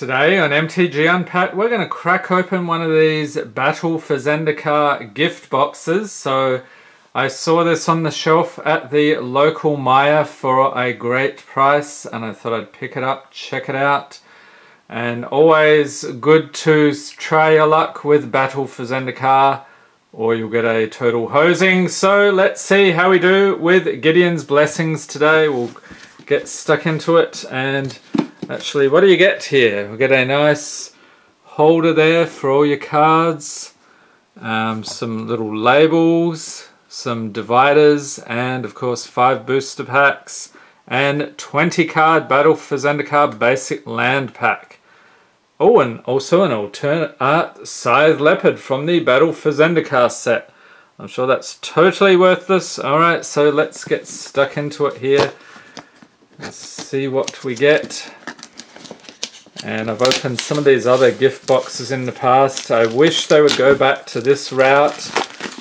Today on MTG Unpacked, we're going to crack open one of these Battle for Zendikar gift boxes. So I saw this on the shelf at the local Myer for a great price and I thought I'd pick it up, check it out. And always good to try your luck with Battle for Zendikar or you'll get a total hosing. So let's see how we do with Gideon's Blessings today. We'll get stuck into it and Actually, what do you get here? We get a nice holder there for all your cards, um, some little labels, some dividers, and of course five booster packs, and 20 card Battle for Zendikar basic land pack. Oh, and also an alternate art Scythe Leopard from the Battle for Zendikar set. I'm sure that's totally worth this. Alright, so let's get stuck into it here. Let's see what we get. And I've opened some of these other gift boxes in the past. I wish they would go back to this route.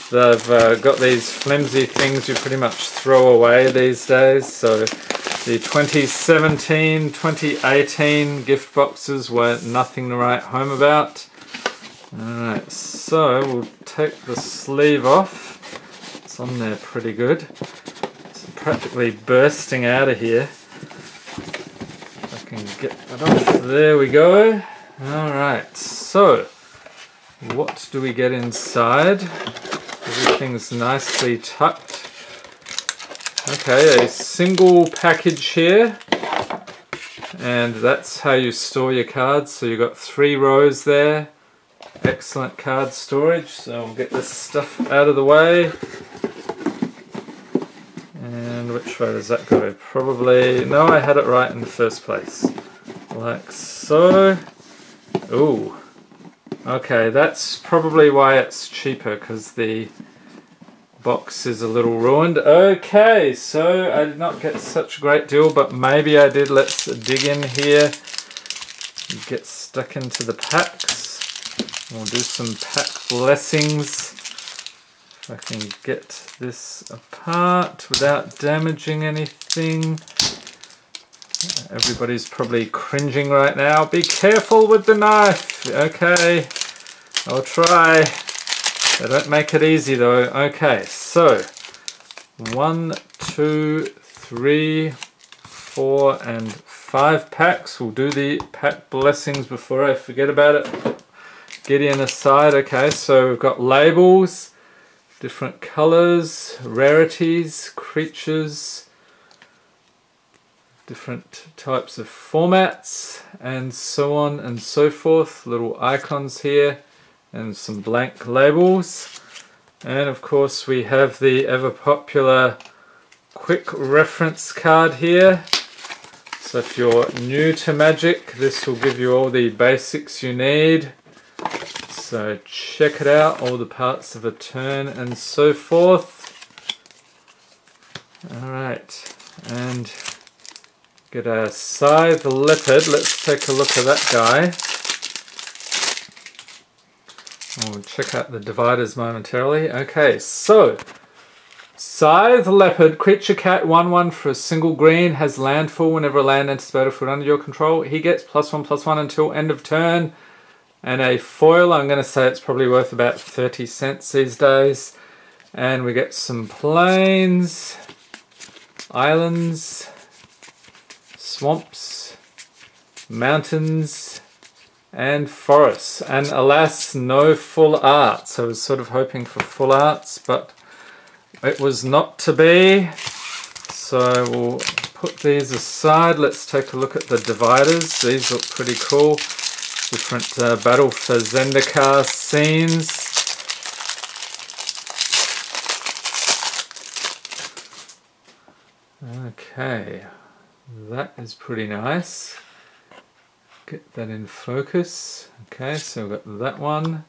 They've uh, got these flimsy things you pretty much throw away these days. So the 2017, 2018 gift boxes were nothing to write home about. Alright, so we'll take the sleeve off. It's on there pretty good. It's practically bursting out of here get that off. There we go. Alright, so what do we get inside? Everything's nicely tucked. Okay, a single package here. And that's how you store your cards. So you've got three rows there. Excellent card storage. So we'll get this stuff out of the way. And which way does that go? Probably, no I had it right in the first place. Like so. Ooh. Okay, that's probably why it's cheaper, because the box is a little ruined. Okay, so I did not get such a great deal, but maybe I did. Let's dig in here. Get stuck into the packs. We'll do some pack blessings. If I can get this apart without damaging anything. Everybody's probably cringing right now. Be careful with the knife. Okay, I'll try. They don't make it easy though. Okay, so one, two, three, four, and five packs. We'll do the pack blessings before I forget about it. Gideon aside. Okay, so we've got labels different colors, rarities, creatures, different types of formats, and so on and so forth. Little icons here and some blank labels. And of course we have the ever popular quick reference card here. So if you're new to Magic, this will give you all the basics you need. So check it out, all the parts of a turn and so forth. Alright, and get a scythe leopard. Let's take a look at that guy. Check out the dividers momentarily. Okay, so Scythe Leopard, creature cat 1-1 for a single green, has landfall whenever a land enters battlefield under your control. He gets plus 1 plus 1 until end of turn. And a foil, I'm going to say it's probably worth about 30 cents these days. And we get some plains, islands, swamps, mountains, and forests. And alas, no full arts. I was sort of hoping for full arts, but it was not to be. So we'll put these aside. Let's take a look at the dividers. These look pretty cool different uh, Battle for Zendikar scenes. Okay, that is pretty nice. Get that in focus. Okay, so we've got that one.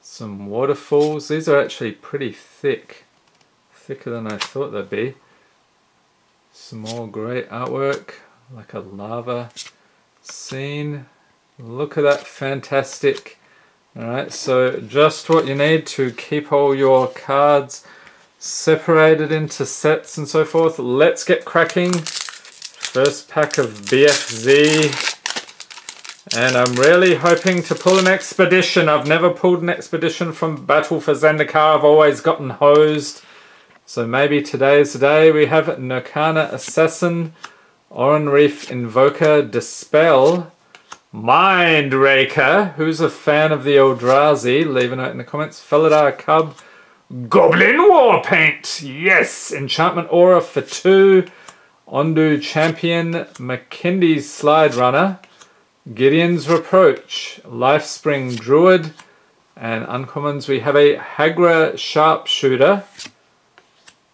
Some waterfalls. These are actually pretty thick. Thicker than I thought they'd be. Some more great artwork, like a lava scene. Look at that fantastic. Alright, so just what you need to keep all your cards separated into sets and so forth. Let's get cracking. First pack of BFZ. And I'm really hoping to pull an expedition. I've never pulled an expedition from Battle for Zendikar. I've always gotten hosed. So maybe today is the day. We have Nirkana Assassin, Oran-Rief Invoker, Dispel, Mind Raker, who's a fan of the Eldrazi, leave a note in the comments, Felidar Cub, Goblin War Paint, yes, Enchantment Aura for two, Ondu Champion, Makindi Sliderunner, Gideon's Reproach, Lifespring Druid, and uncommons we have a Hagra Sharpshooter,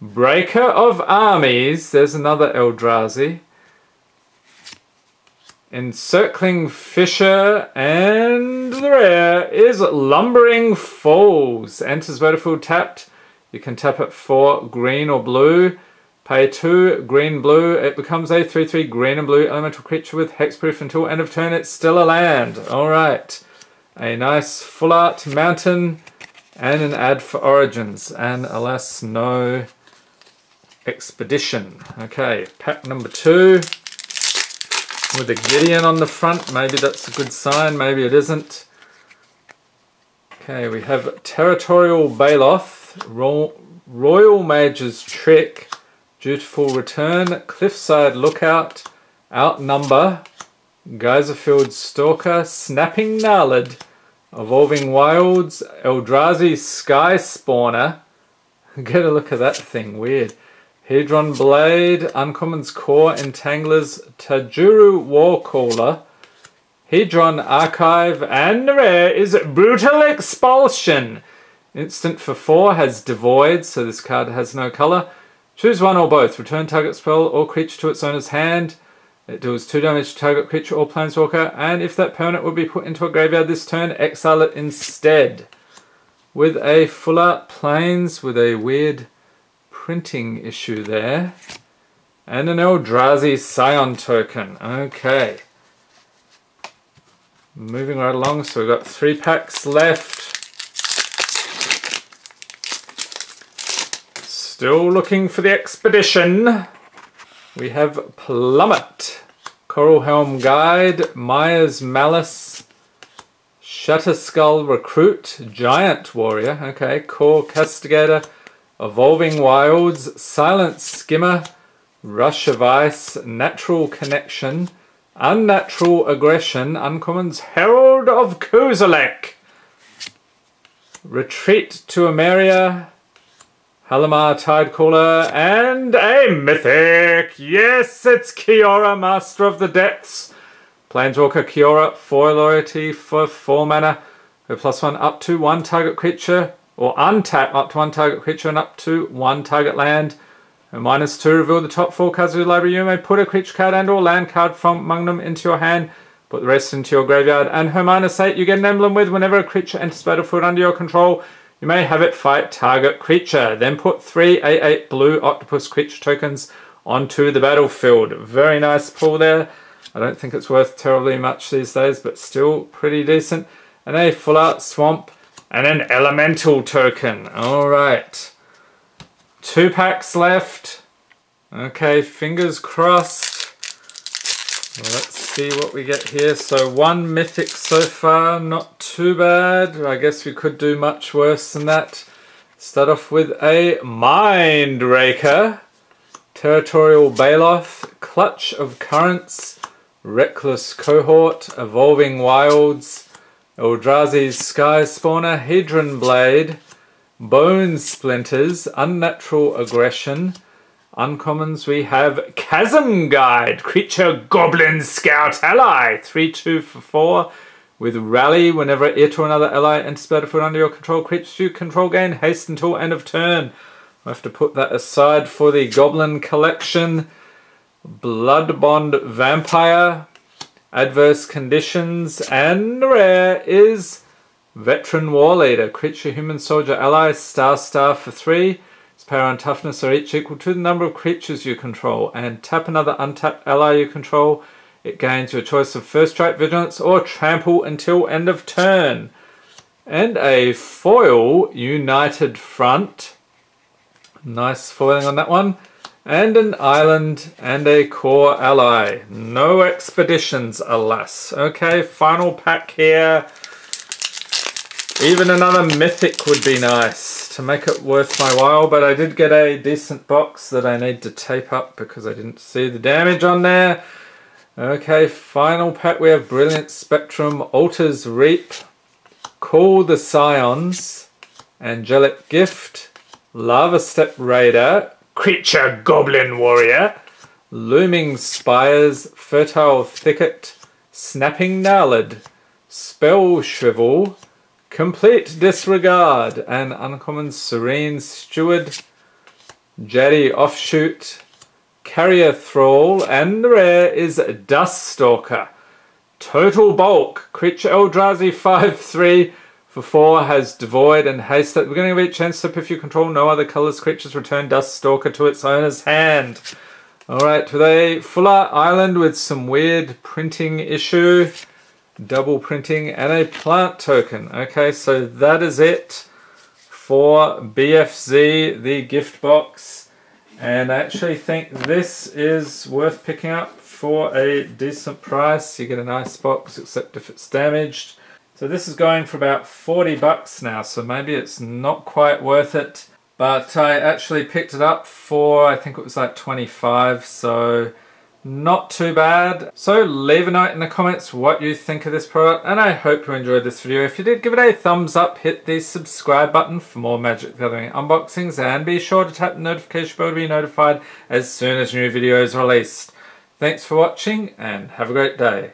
Breaker of Armies, there's another Eldrazi, Encircling Fissure, and the rare is Lumbering Falls. Enters battlefield tapped. You can tap it for green or blue. Pay 2 green blue. It becomes a 3-3 green and blue elemental creature with hexproof until end of turn. It's still a land. Alright. A nice full art mountain and an ad for origins. And alas, no expedition. Okay, pack number two with a Gideon on the front. Maybe that's a good sign, maybe it isn't. Okay, we have Territorial Baloth, Roilmage's Trick, Dutiful Return, Cliffside Lookout, Outnumber, Geyserfield Stalker, Snapping Gnarlid, Evolving Wilds, Eldrazi Skyspawner. Get a look at that thing, weird. Hedron Blade, Uncommon's Kor, Entanglers, Tajuru Warcaller, Hedron Archive, and the rare is Brutal Expulsion. Instant for 4 has Devoid, so this card has no colour. Choose one or both. Return target spell or creature to its owner's hand. It deals 2 damage to target creature or planeswalker, and if that permanent would be put into a graveyard this turn, exile it instead. With a full art plains with a weird printing issue there. And an Eldrazi Scion token. Okay. Moving right along, so we've got three packs left. Still looking for the expedition. We have Plummet, Coralhelm Guide, Mire's Malice, Shatterskull Recruit, Giant Warrior, okay, Kor Castigator, Evolving Wilds, Silent Skimmer, Rush of Ice, Natural Connection, Unnatural Aggression, Uncommons, Herald of Kozilek, Retreat to Emeria, Halimar Tidecaller, and a Mythic! Yes, it's Kiora, Master of the Depths. Planeswalker Kiora, 4 loyalty for 4 mana, her plus 1 up to 1 target creature or untap up to one target creature and up to one target land. And minus two, reveal the top four cards of your library. You may put a creature card and or land card from among them into your hand. Put the rest into your graveyard. And her minus eight, you get an emblem with whenever a creature enters battlefield under your control. You may have it fight target creature. Then put three A8 blue octopus creature tokens onto the battlefield. Very nice pull there. I don't think it's worth terribly much these days, but still pretty decent. And a full out swamp and an elemental token. Alright. Two packs left. Okay, fingers crossed. Let's see what we get here. So one mythic so far, not too bad. I guess we could do much worse than that. Start off with a Mind Raker, Territorial Baloth, Clutch of Currents, Reckless Cohort, Evolving Wilds, Eldrazi's Skyspawner, Hedron Blade, Bone Splinters, Unnatural Aggression. Uncommons we have Chasm Guide, Creature Goblin Scout Ally, 3-2 for 4 with Rally whenever it or another ally enters battlefield under your control. Creatures you control gain haste until end of turn. I have to put that aside for the Goblin Collection. Bloodbond Vampire, Adverse conditions and rare is Veteran Warleader. Creature Human Soldier Ally Star Star for 3. Its power and toughness are each equal to the number of creatures you control. And tap another untapped ally you control. It gains your choice of First Strike Vigilance or Trample until end of turn. And a foil Unified Front. Nice foiling on that one. and an island and a Kor ally. No expeditions, alas. Okay, final pack here. Even another mythic would be nice to make it worth my while, but I did get a decent box that I need to tape up because I didn't see the damage on there. Okay, final pack we have Brilliant Spectrum, Altar's Reap, Call the Scions, Angelic Gift, Lavastep Raider, Creature Goblin Warrior, Looming Spires, Fertile Thicket, Snapping Gnarlid, Spell Shrivel, Complete Disregard, and Uncommon Serene Steward, Jaddi Offshoot, Carrier Thrall, and the rare is Dust Stalker. Total Bulk, Creature Eldrazi 5-3 for 4 has Devoid and Haste. At the beginning of each chance step, if you control no other colors, creatures return Dust Stalker to its owner's hand. Alright, today Fuller Island with some weird printing issue double printing and a plant token. Okay, so that is it for BFZ, the gift box. And I actually think this is worth picking up for a decent price. You get a nice box, except if it's damaged. So this is going for about 40 bucks now, so maybe it's not quite worth it. But I actually picked it up for, I think it was like 25, so not too bad. So leave a note in the comments what you think of this product and I hope you enjoyed this video. If you did, give it a thumbs up, hit the subscribe button for more Magic Gathering unboxings and be sure to tap the notification bell to be notified as soon as new videos are released. Thanks for watching and have a great day.